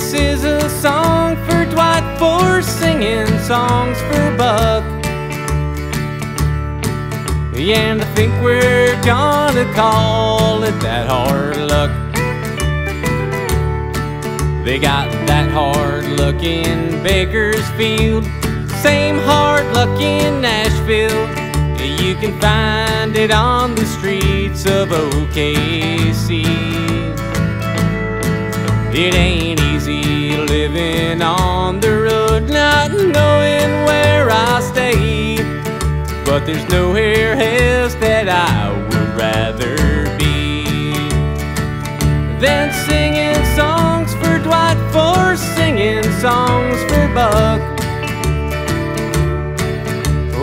This is a song for Dwight for singing songs for Buck. And I think we're gonna call it that hard luck. They got that hard luck in Bakersfield, same hard luck in Nashville. You can find it on the streets of OKC. It ain't But there's nowhere else that I would rather be than singing songs for Dwight, for singing songs for Buck.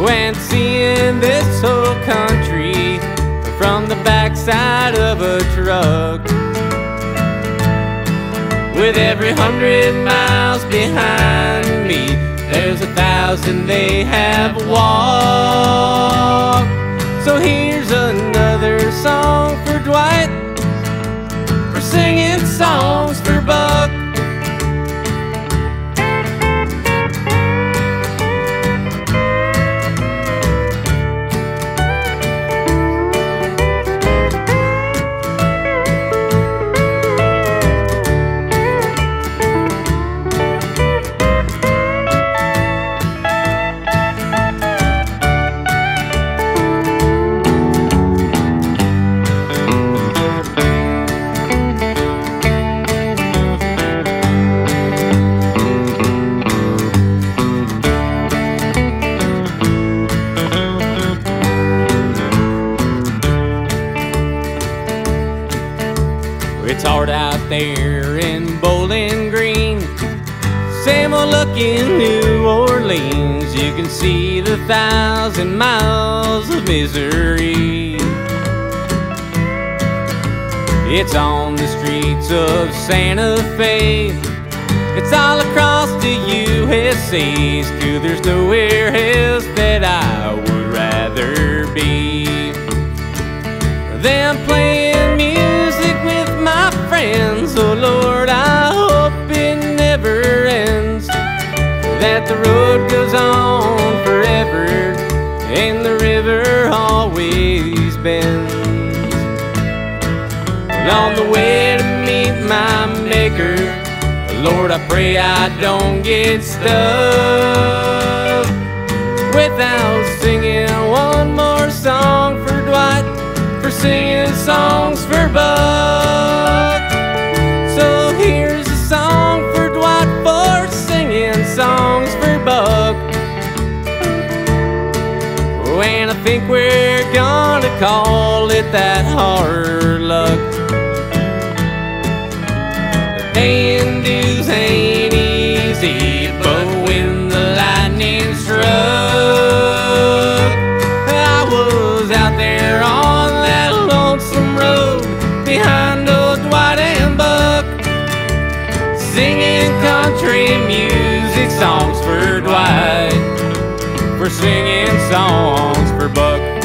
When seeing this whole country from the backside of a truck. With every hundred miles behind there's a thousand they have walked. So here's another song for Dwight, there in Bowling Green. Same old look in New Orleans. You can see the thousand miles of misery. It's on the streets of Santa Fe. It's all across the USA. Still, there's nowhere else that I never ends. That the road goes on forever and the river always bends. And on the way to meet my maker, Lord, I pray I don't get stuck without singing one more song for Dwight, for singing songs for Buck. Call it that hard luck. Paying dues ain't easy, but when the lightning struck, I was out there on that lonesome road behind old Dwight and Buck, singing country music songs for Dwight, for singing songs for Buck.